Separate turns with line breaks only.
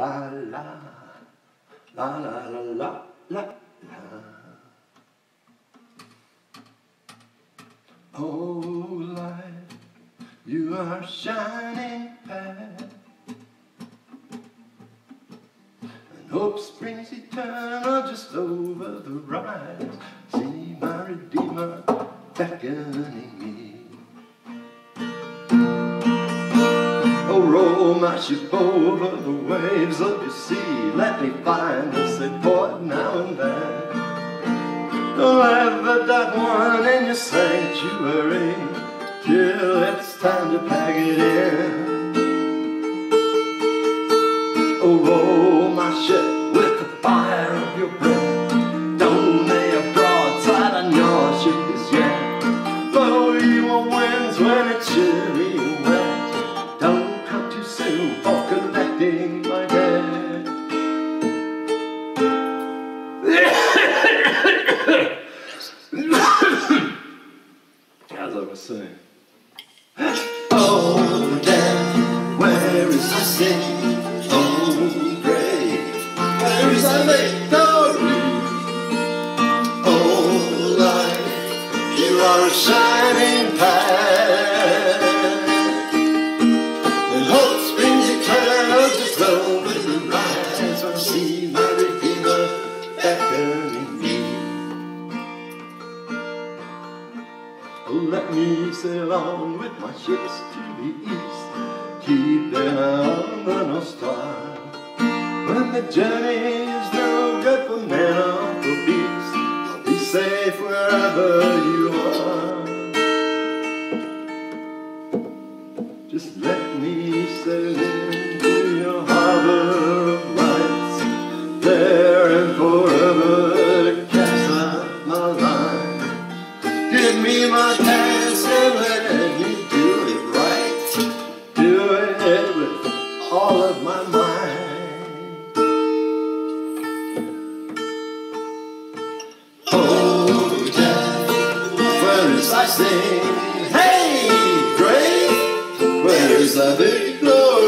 La la la la la la la la. Oh light, you are shining past, and hope springs eternal just over the rise. See my Redeemer beckoning my ship over the waves of your sea. Let me find a safe port now and then. Don't ever doubt one in your sanctuary till it's time to pack it in. Oh, where is my sin? Oh, grave, where is thy victory? Oh, life, you are a shining path. And hope springs eternal to flow the rise I see my Redeemer beckoning me. Let me sail on with my ships to the east, on the Star. When the journey is no good for man or for beast, I'll be safe wherever you are. Just let me sail into your harbor of lights, there and forever. to Cast out my life Give me my chance is I sing? Hey, great, where is the big glory?